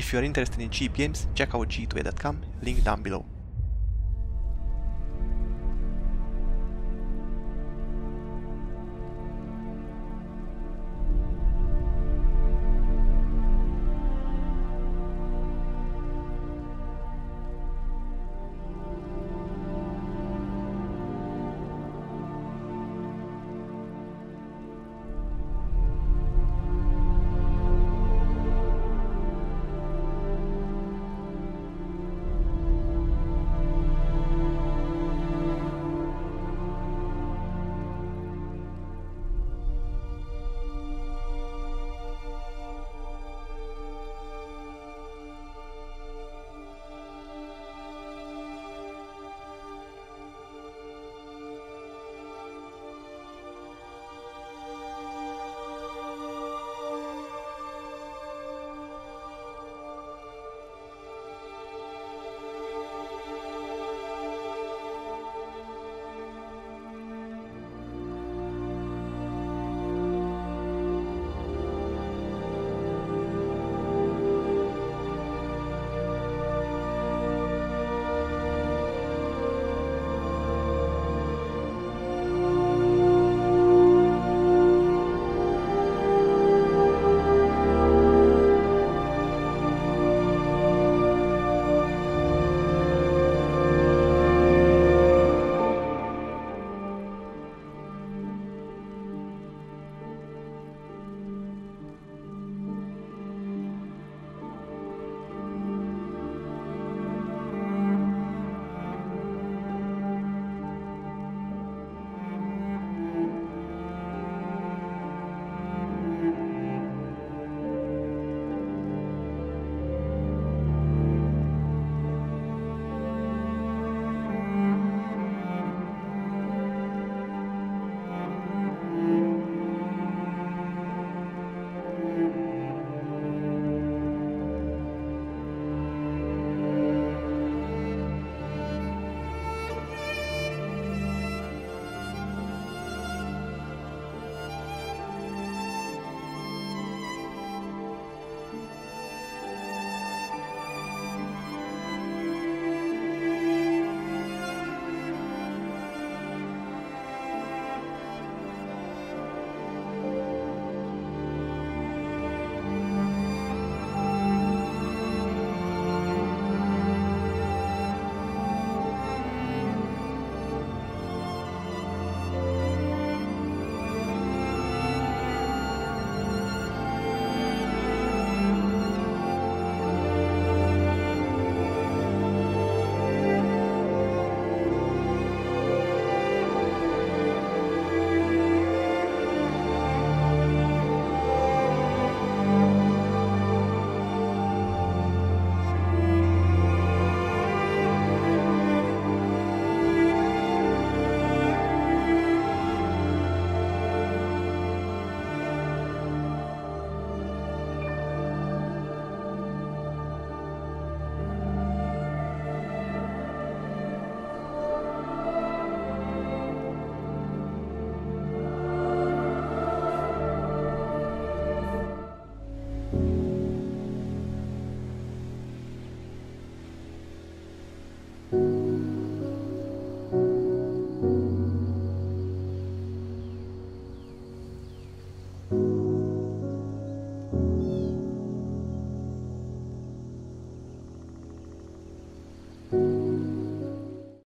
If you are interested in cheap games, check out g2a.com, link down below.